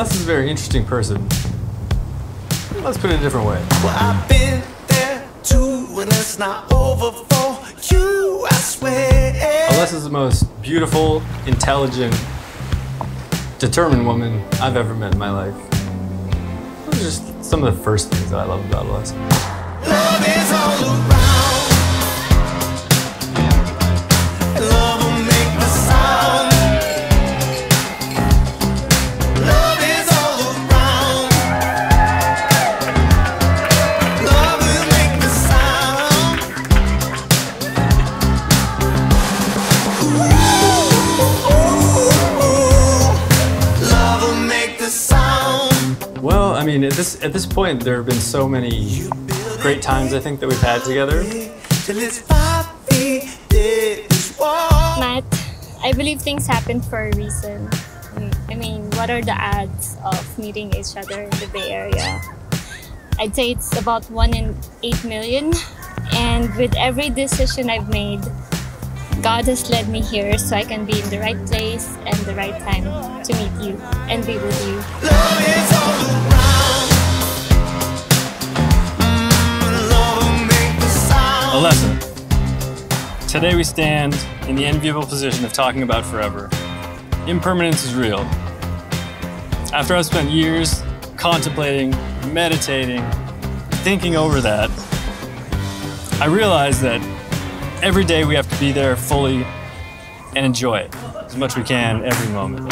Les is a very interesting person. Let's put it a different way. Well, I've been there too, and it's not over for you, I swear. Alessa is the most beautiful, intelligent, determined woman I've ever met in my life. Those are just some of the first things that I love about Alessa. Love is all around. Love mean, at this at this point, there have been so many great times I think that we've had together. Till it's five feet dead. This wall. Matt, I believe things happen for a reason. I mean, what are the odds of meeting each other in the Bay Area? I'd say it's about one in eight million. And with every decision I've made, God has led me here so I can be in the right place and the right time to meet you and be with you. Alessa, today we stand in the enviable position of talking about forever. Impermanence is real. After I've spent years contemplating, meditating, thinking over that, I realized that every day we have to be there fully and enjoy it as much as we can every moment.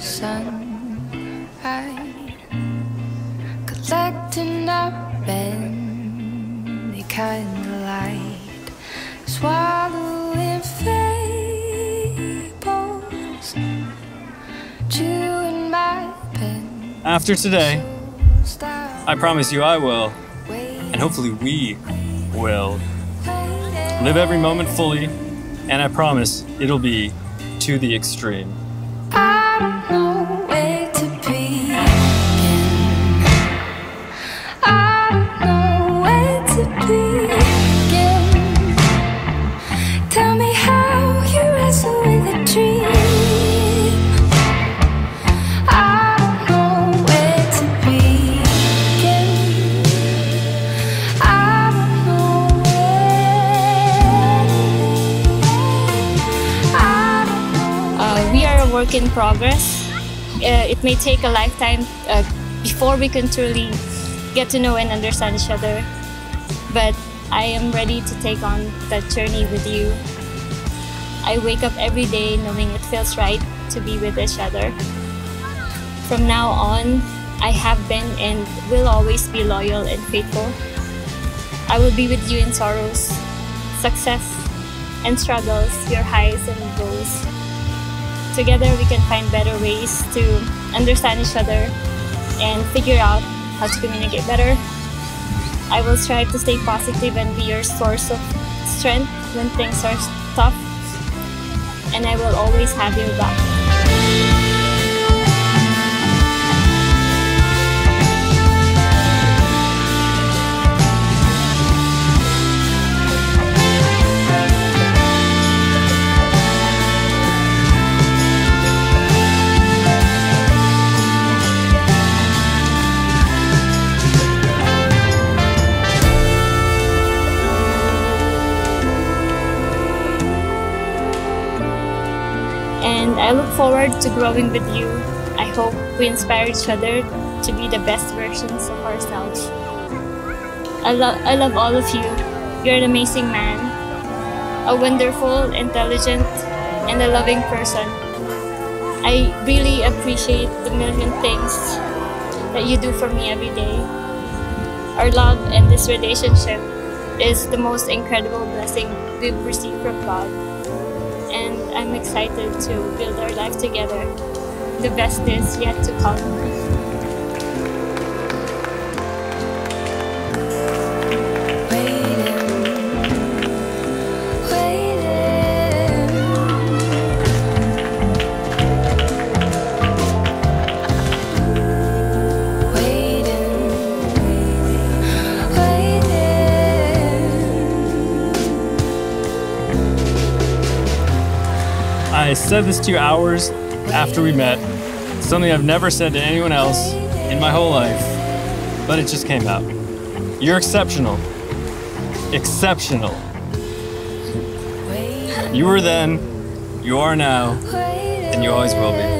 Sunlight, collecting up any kind of light, swallowing fables, chewing my pen. After today, I promise you I will, and hopefully we will, live every moment fully, and I promise it'll be to the extreme. Work in progress. Uh, it may take a lifetime uh, before we can truly get to know and understand each other. But I am ready to take on that journey with you. I wake up every day knowing it feels right to be with each other. From now on, I have been and will always be loyal and faithful. I will be with you in sorrows, success, and struggles, your highs and lows. Together, we can find better ways to understand each other and figure out how to communicate better. I will strive to stay positive and be your source of strength when things are tough, and I will always have your back. I look forward to growing with you. I hope we inspire each other to be the best versions of ourselves. I, lo- I love all of you. You're an amazing man, a wonderful, intelligent, and a loving person. I really appreciate the million things that you do for me every day. Our love and this relationship is the most incredible blessing we've received from God and I'm excited to build our life together. The best is yet to come. I said this to you hours after we met. Something I've never said to anyone else in my whole life, but it just came out. You're exceptional. Exceptional. You were then, you are now, and you always will be.